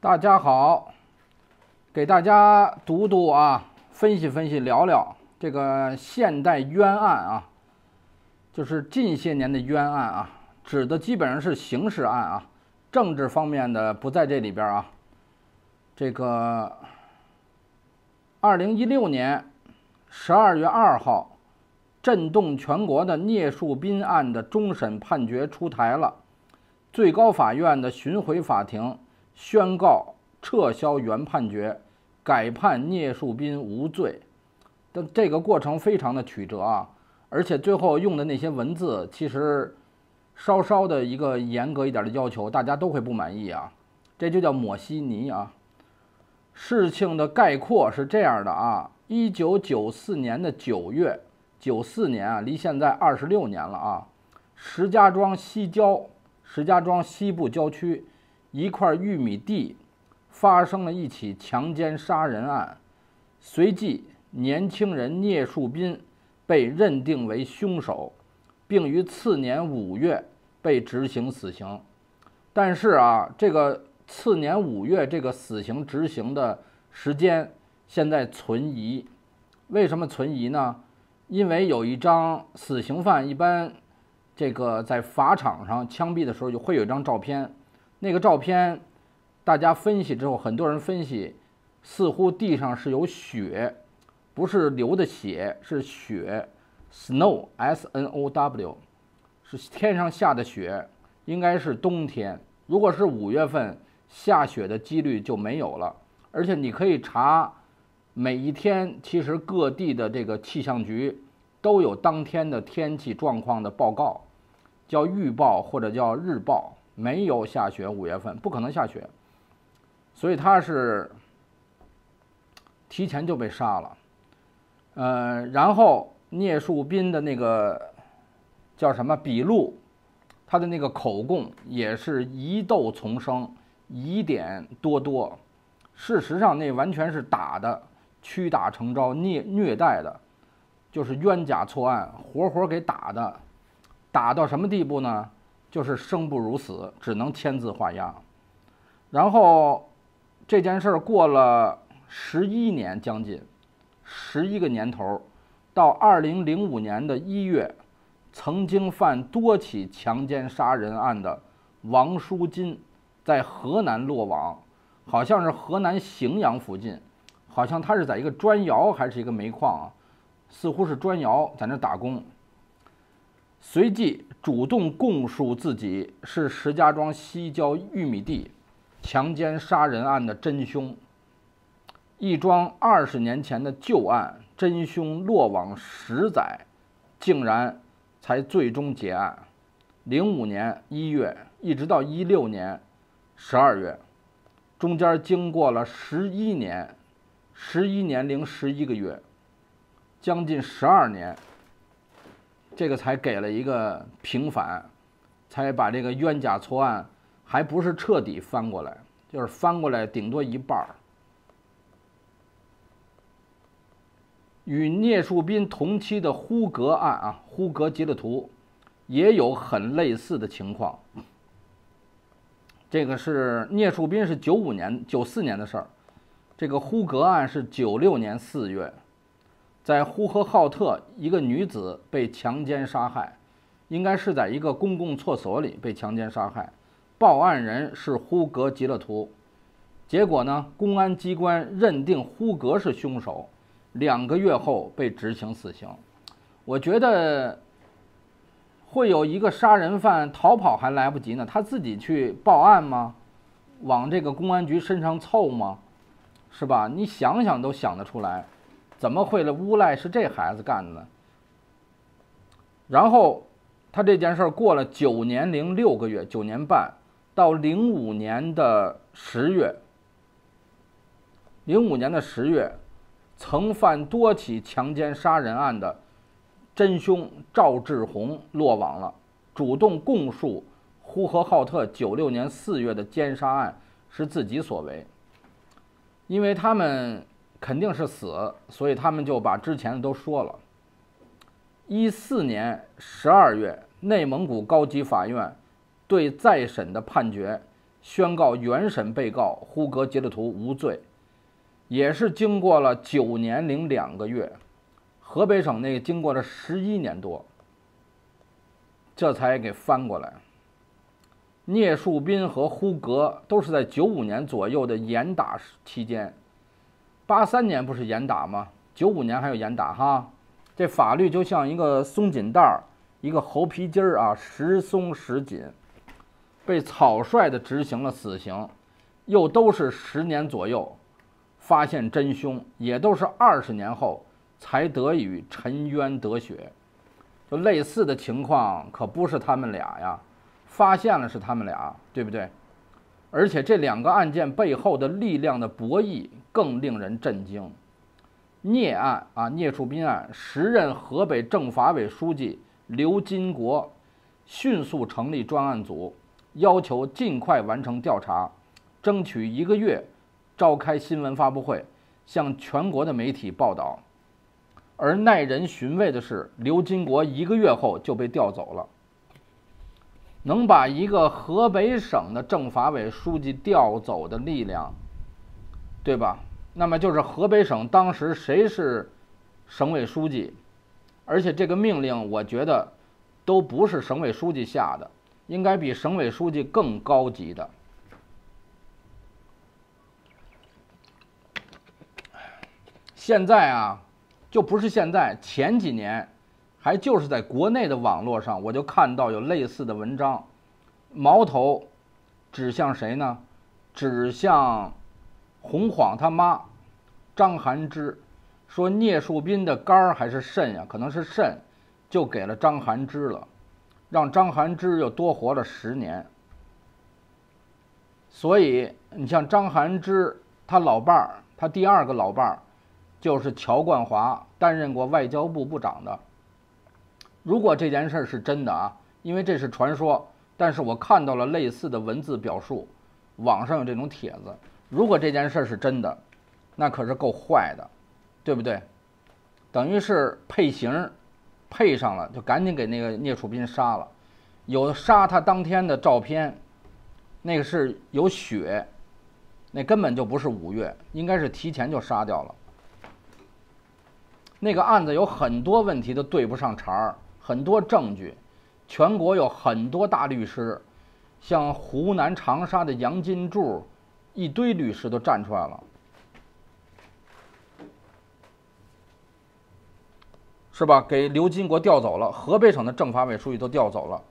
大家好，给大家读读啊，分析分析，聊聊这个现代冤案啊，就是近些年的冤案啊，指的基本上是刑事案啊，政治方面的不在这里边啊。这个二零一六年十二月二号，震动全国的聂树斌案的终审判决出台了，最高法院的巡回法庭。宣告撤销原判决，改判聂树斌无罪。但这个过程非常的曲折啊，而且最后用的那些文字，其实稍稍的一个严格一点的要求，大家都会不满意啊。这就叫抹稀泥啊。事情的概括是这样的啊：一九九四年的九月，九四年啊，离现在二十六年了啊。石家庄西郊，石家庄西部郊区。一块玉米地发生了一起强奸杀人案，随即年轻人聂树斌被认定为凶手，并于次年五月被执行死刑。但是啊，这个次年五月这个死刑执行的时间现在存疑。为什么存疑呢？因为有一张死刑犯一般这个在法场上枪毙的时候就会有一张照片。那个照片，大家分析之后，很多人分析，似乎地上是有雪，不是流的血，是雪，snow s n o w，是天上下的雪，应该是冬天。如果是五月份下雪的几率就没有了。而且你可以查，每一天其实各地的这个气象局都有当天的天气状况的报告，叫预报或者叫日报。没有下雪，五月份不可能下雪，所以他是提前就被杀了。呃，然后聂树斌的那个叫什么笔录，他的那个口供也是疑窦丛生，疑点多多。事实上，那完全是打的，屈打成招，虐虐待的，就是冤假错案，活活给打的。打到什么地步呢？就是生不如死，只能签字画押。然后这件事儿过了十一年，将近十一个年头，到二零零五年的一月，曾经犯多起强奸杀人案的王书金，在河南落网，好像是河南荥阳附近，好像他是在一个砖窑还是一个煤矿啊，似乎是砖窑，在那打工。随即主动供述自己是石家庄西郊玉米地强奸杀人案的真凶。一桩二十年前的旧案，真凶落网十载，竟然才最终结案。零五年一月，一直到一六年十二月，中间经过了十一年，十一年零十一个月，将近十二年。这个才给了一个平反，才把这个冤假错案还不是彻底翻过来，就是翻过来顶多一半儿。与聂树斌同期的呼格案啊，呼格吉勒图也有很类似的情况。这个是聂树斌是九五年、九四年的事儿，这个呼格案是九六年四月。在呼和浩特，一个女子被强奸杀害，应该是在一个公共厕所里被强奸杀害。报案人是呼格吉勒图，结果呢，公安机关认定呼格是凶手，两个月后被执行死刑。我觉得会有一个杀人犯逃跑还来不及呢，他自己去报案吗？往这个公安局身上凑吗？是吧？你想想都想得出来。怎么会了？诬赖是这孩子干的呢？然后他这件事儿过了九年零六个月，九年半，到零五年的十月，零五年的十月，曾犯多起强奸杀人案的真凶赵志红落网了，主动供述呼和浩特九六年四月的奸杀案是自己所为，因为他们。肯定是死，所以他们就把之前的都说了。一四年十二月，内蒙古高级法院对再审的判决宣告原审被告呼格吉勒图无罪，也是经过了九年零两个月，河北省那个经过了十一年多，这才给翻过来。聂树斌和呼格都是在九五年左右的严打期间，八三年不是严打吗？九五年还有严打哈。这法律就像一个松紧带儿，一个猴皮筋儿啊，时松时紧，被草率的执行了死刑，又都是十年左右，发现真凶，也都是二十年后才得以沉冤得雪，就类似的情况可不是他们俩呀。发现了是他们俩，对不对？而且这两个案件背后的力量的博弈更令人震惊。聂案啊，聂树斌案，时任河北政法委书记刘金国迅速成立专案组，要求尽快完成调查，争取一个月召开新闻发布会，向全国的媒体报道。而耐人寻味的是，刘金国一个月后就被调走了。能把一个河北省的政法委书记调走的力量，对吧？那么就是河北省当时谁是省委书记，而且这个命令我觉得都不是省委书记下的，应该比省委书记更高级的。现在啊，就不是现在，前几年。还就是在国内的网络上，我就看到有类似的文章，矛头指向谁呢？指向洪晃他妈张含之，说聂树斌的肝儿还是肾呀？可能是肾，就给了张含之了，让张含之又多活了十年。所以你像张含之，他老伴儿，他第二个老伴儿就是乔冠华，担任过外交部部长的。如果这件事是真的啊，因为这是传说，但是我看到了类似的文字表述，网上有这种帖子。如果这件事是真的，那可是够坏的，对不对？等于是配型配上了，就赶紧给那个聂楚斌杀了。有杀他当天的照片，那个是有血，那根本就不是五月，应该是提前就杀掉了。那个案子有很多问题都对不上茬儿。很多证据，全国有很多大律师，像湖南长沙的杨金柱，一堆律师都站出来了，是吧？给刘金国调走了，河北省的政法委书记都调走了。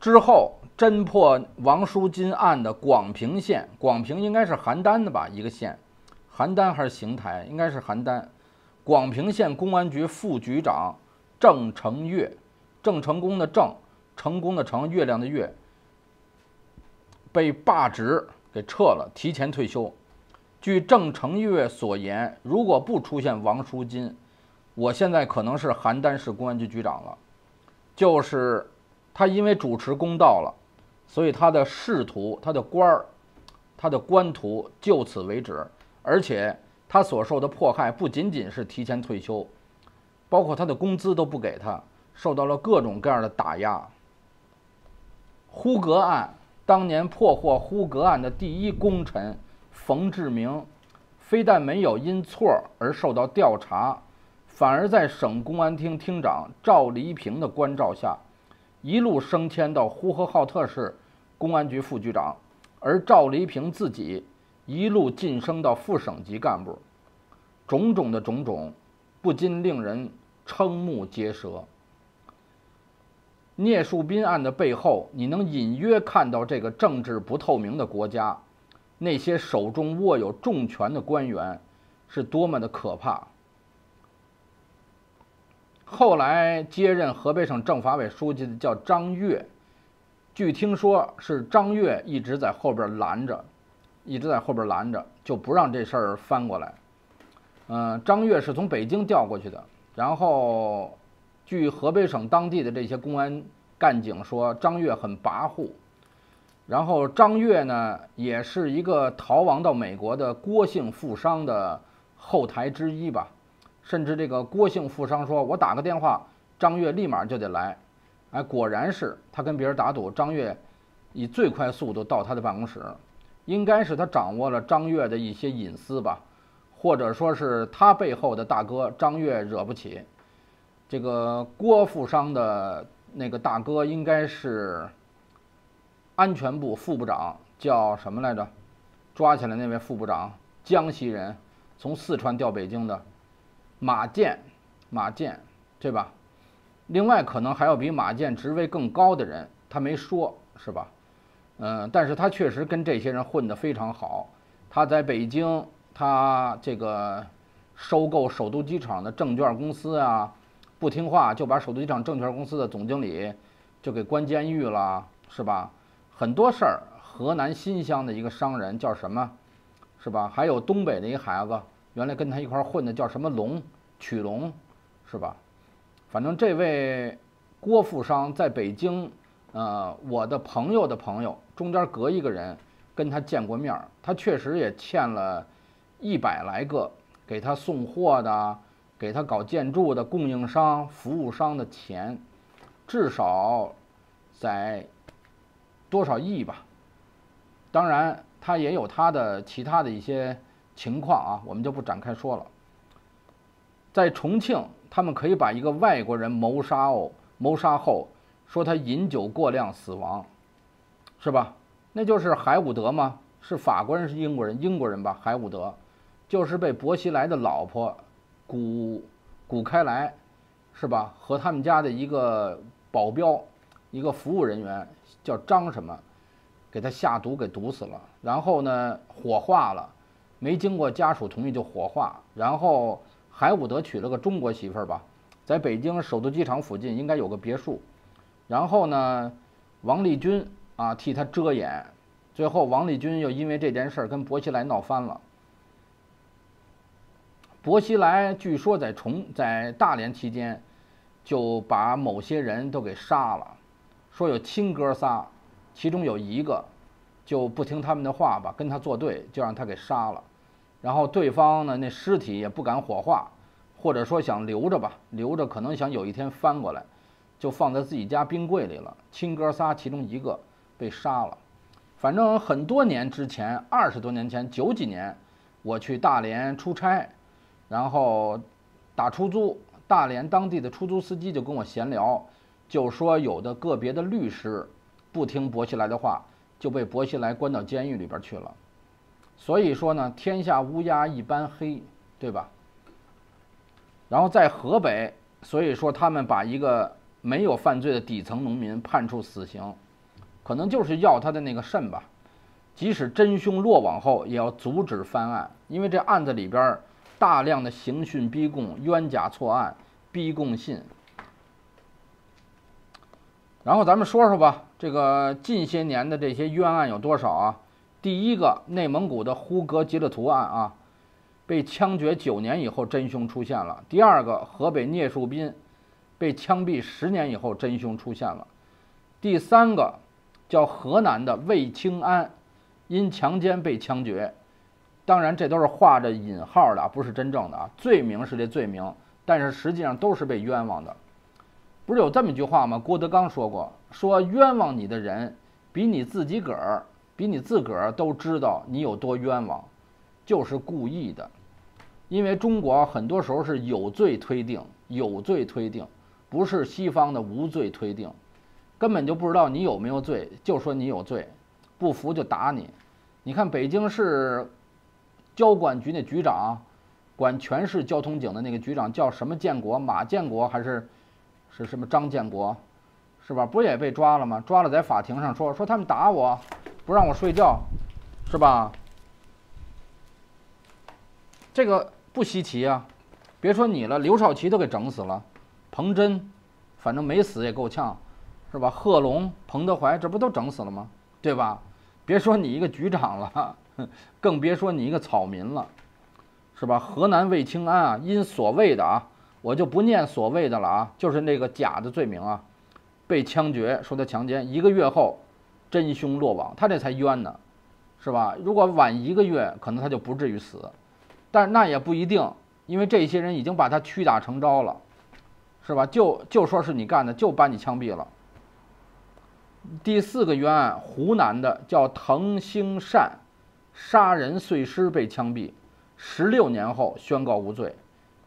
之后侦破王书金案的广平县，广平应该是邯郸的吧？一个县，邯郸还是邢台？应该是邯郸。广平县公安局副局长。郑成月，郑成功的郑，成功的成，月亮的月，被罢职给撤了，提前退休。据郑成月所言，如果不出现王书金，我现在可能是邯郸市公安局局长了。就是他因为主持公道了，所以他的仕途、他的官儿、他的官途就此为止。而且他所受的迫害不仅仅是提前退休。包括他的工资都不给他，受到了各种各样的打压。呼格案当年破获呼格案的第一功臣冯志明，非但没有因错而受到调查，反而在省公安厅厅长赵黎平的关照下，一路升迁到呼和浩特市公安局副局长，而赵黎平自己一路晋升到副省级干部，种种的种种。不禁令人瞠目结舌。聂树斌案的背后，你能隐约看到这个政治不透明的国家，那些手中握有重权的官员，是多么的可怕。后来接任河北省政法委书记的叫张悦，据听说是张悦一直在后边拦着，一直在后边拦着，就不让这事儿翻过来。嗯，张悦是从北京调过去的。然后，据河北省当地的这些公安干警说，张悦很跋扈。然后，张悦呢，也是一个逃亡到美国的郭姓富商的后台之一吧。甚至这个郭姓富商说：“我打个电话，张悦立马就得来。”哎，果然是他跟别人打赌，张悦以最快速度到他的办公室，应该是他掌握了张悦的一些隐私吧，或者说是他背后的大哥张悦惹不起。这个郭富商的那个大哥应该是安全部副部长，叫什么来着？抓起来那位副部长，江西人，从四川调北京的马建，马建，对吧？另外可能还有比马建职位更高的人，他没说，是吧？嗯，但是他确实跟这些人混得非常好。他在北京，他这个收购首都机场的证券公司啊，不听话就把首都机场证券公司的总经理就给关监狱了，是吧？很多事儿，河南新乡的一个商人叫什么，是吧？还有东北的一个孩子，原来跟他一块混的叫什么龙，曲龙，是吧？反正这位郭富商在北京。呃，我的朋友的朋友中间隔一个人，跟他见过面儿，他确实也欠了一百来个给他送货的、给他搞建筑的供应商、服务商的钱，至少在多少亿吧。当然，他也有他的其他的一些情况啊，我们就不展开说了。在重庆，他们可以把一个外国人谋杀哦，谋杀后。说他饮酒过量死亡，是吧？那就是海伍德吗？是法国人是英国人？英国人吧？海伍德，就是被薄熙来的老婆古古开来，是吧？和他们家的一个保镖，一个服务人员叫张什么，给他下毒给毒死了。然后呢，火化了，没经过家属同意就火化。然后海伍德娶了个中国媳妇儿吧，在北京首都机场附近应该有个别墅。然后呢，王立军啊替他遮掩，最后王立军又因为这件事儿跟薄熙来闹翻了。薄熙来据说在重在大连期间，就把某些人都给杀了，说有亲哥仨，其中有一个就不听他们的话吧，跟他作对，就让他给杀了。然后对方呢那尸体也不敢火化，或者说想留着吧，留着可能想有一天翻过来。就放在自己家冰柜里了。亲哥仨其中一个被杀了。反正很多年之前，二十多年前，九几年，我去大连出差，然后打出租，大连当地的出租司机就跟我闲聊，就说有的个别的律师不听薄熙来的话，就被薄熙来关到监狱里边去了。所以说呢，天下乌鸦一般黑，对吧？然后在河北，所以说他们把一个。没有犯罪的底层农民判处死刑，可能就是要他的那个肾吧。即使真凶落网后，也要阻止翻案，因为这案子里边大量的刑讯逼供、冤假错案、逼供信。然后咱们说说吧，这个近些年的这些冤案有多少啊？第一个，内蒙古的呼格吉勒图案啊，被枪决九年以后真凶出现了。第二个，河北聂树斌。被枪毙十年以后，真凶出现了。第三个叫河南的魏清安，因强奸被枪决。当然，这都是画着引号的，不是真正的啊。罪名是这罪名，但是实际上都是被冤枉的。不是有这么一句话吗？郭德纲说过：“说冤枉你的人，比你自己个儿，比你自个儿都知道你有多冤枉，就是故意的。因为中国很多时候是有罪推定，有罪推定。”不是西方的无罪推定，根本就不知道你有没有罪，就说你有罪，不服就打你。你看北京市交管局那局长，管全市交通警的那个局长叫什么建国？马建国还是是什么张建国？是吧？不也被抓了吗？抓了在法庭上说说他们打我，不让我睡觉，是吧？这个不稀奇啊，别说你了，刘少奇都给整死了。彭真，反正没死也够呛，是吧？贺龙、彭德怀，这不都整死了吗？对吧？别说你一个局长了，更别说你一个草民了，是吧？河南魏清安啊，因所谓的啊，我就不念所谓的了啊，就是那个假的罪名啊，被枪决，说他强奸，一个月后，真凶落网，他这才冤呢，是吧？如果晚一个月，可能他就不至于死，但那也不一定，因为这些人已经把他屈打成招了。是吧？就就说是你干的，就把你枪毙了。第四个冤案，湖南的叫滕兴善，杀人碎尸被枪毙，十六年后宣告无罪。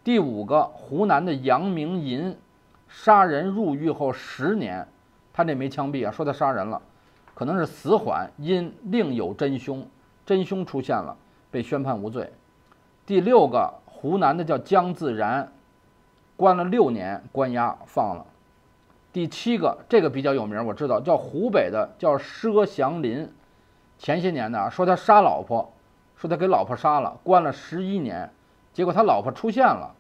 第五个，湖南的杨明银，杀人入狱后十年，他这没枪毙啊，说他杀人了，可能是死缓，因另有真凶，真凶出现了，被宣判无罪。第六个，湖南的叫姜自然，关了六年，关押放了。第七个，这个比较有名，我知道叫湖北的叫佘祥林，前些年呢说他杀老婆，说他给老婆杀了，关了十一年，结果他老婆出现了，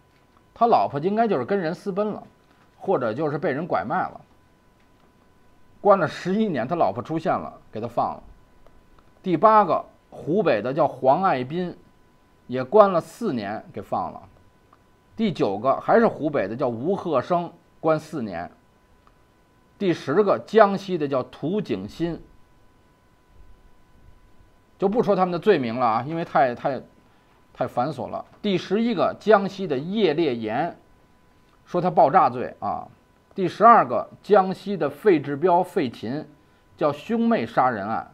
他老婆应该就是跟人私奔了，或者就是被人拐卖了，关了十一年，他老婆出现了，给他放了。第八个，湖北的叫黄爱斌，也关了四年，给放了。第九个还是湖北的叫吴鹤生，关四年。第十个江西的叫涂景新，就不说他们的罪名了啊，因为太太太繁琐了。第十一个江西的叶烈炎，说他爆炸罪啊。第十二个江西的费志彪、费勤，叫兄妹杀人案。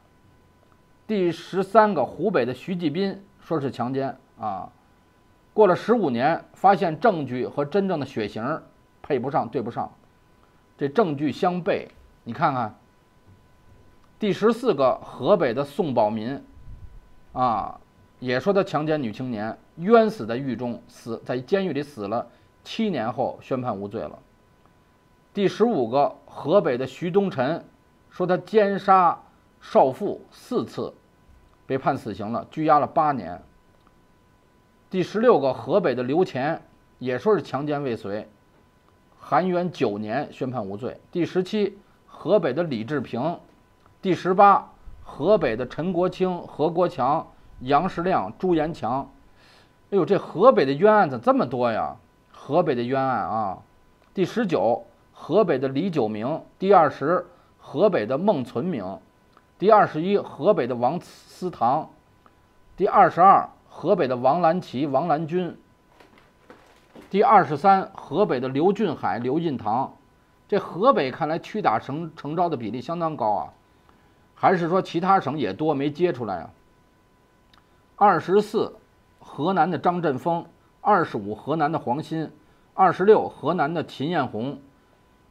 第十三个湖北的徐继斌，说是强奸啊。过了十五年，发现证据和真正的血型配不上，对不上。这证据相悖，你看看。第十四个，河北的宋宝民，啊，也说他强奸女青年，冤死在狱中，死在监狱里死了七年后宣判无罪了。第十五个，河北的徐东辰，说他奸杀少妇四次，被判死刑了，拘押了八年。第十六个，河北的刘乾，也说是强奸未遂。含冤九年宣判无罪。第十七，河北的李志平；第十八，河北的陈国清、何国强、杨世亮、朱延强。哎呦，这河北的冤案怎这么多呀？河北的冤案啊！第十九，河北的李九明；第二十，河北的孟存明；第二十一，河北的王思堂；第二十二，河北的王兰奇、王兰军。第二十三，河北的刘俊海、刘印堂，这河北看来屈打成成招的比例相当高啊，还是说其他省也多没揭出来啊？二十四，河南的张振峰；二十五，河南的黄鑫；二十六，河南的秦艳红；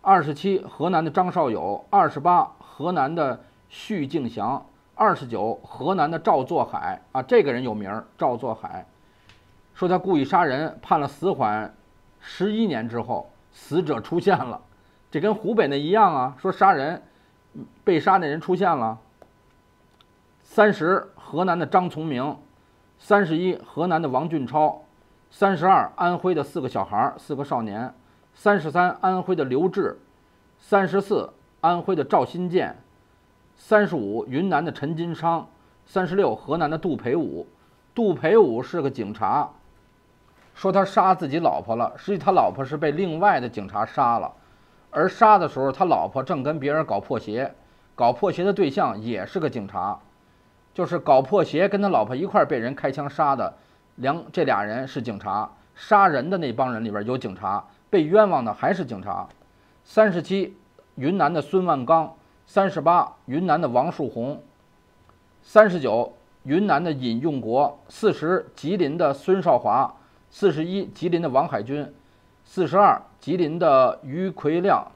二十七，河南的张少友；二十八，河南的徐敬祥；二十九，河南的赵作海啊，这个人有名儿，赵作海。说他故意杀人，判了死缓十一年之后，死者出现了，这跟湖北那一样啊。说杀人，被杀那人出现了。三十，河南的张从明；三十一，河南的王俊超；三十二，安徽的四个小孩四个少年；三十三，安徽的刘志；三十四，安徽的赵新建；三十五，云南的陈金昌；三十六，河南的杜培武。杜培武是个警察。说他杀自己老婆了，实际他老婆是被另外的警察杀了，而杀的时候他老婆正跟别人搞破鞋，搞破鞋的对象也是个警察，就是搞破鞋跟他老婆一块被人开枪杀的，两这俩人是警察，杀人的那帮人里边有警察，被冤枉的还是警察。三十七，云南的孙万刚；三十八，云南的王树红；三十九，云南的尹用国；四十，吉林的孙少华。四十一，吉林的王海军；四十二，吉林的于奎亮；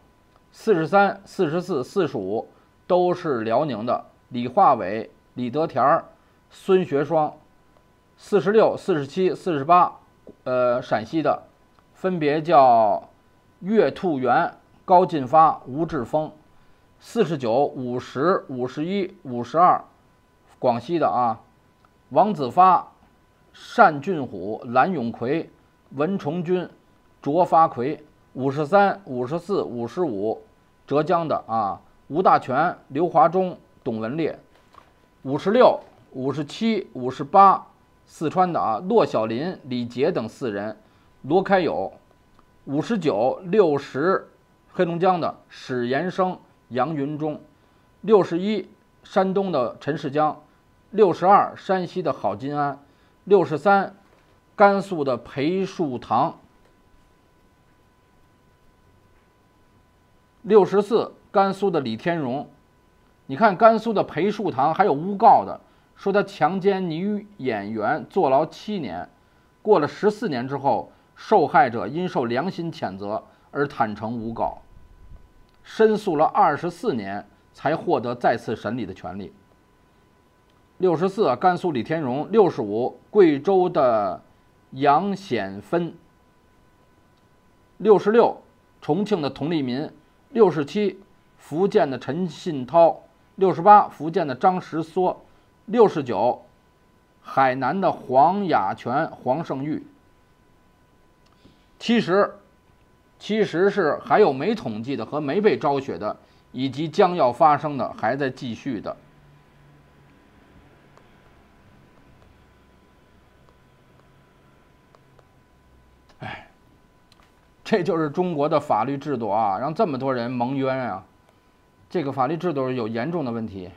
四十三、四十四、四十五，都是辽宁的李化伟、李德田、孙学双；四十六、四十七、四十八，呃，陕西的，分别叫岳兔元、高进发、吴志峰；四十九、五十、五十一、五十二，广西的啊，王子发。单俊虎、蓝永奎、文崇军、卓发奎，五十三、五十四、五十五，浙江的啊，吴大全、刘华忠、董文烈，五十六、五十七、五十八，四川的啊，骆小林、李杰等四人，罗开友，五十九、六十，黑龙江的史延生、杨云忠，六十一，山东的陈世江，六十二，山西的郝金安。六十三，甘肃的裴树堂。六十四，甘肃的李天荣。你看甘肃的裴树堂还有诬告的，说他强奸女演员，坐牢七年，过了十四年之后，受害者因受良心谴责而坦诚诬告，申诉了二十四年才获得再次审理的权利。六十四，甘肃李天荣；六十五，贵州的杨显芬；六十六，重庆的童立民；六十七，福建的陈信涛。六十八，福建的张石梭；六十九，海南的黄雅泉、黄胜玉。其实，其实是还有没统计的和没被昭雪的，以及将要发生的还在继续的。哎，这就是中国的法律制度啊，让这么多人蒙冤啊！这个法律制度有严重的问题。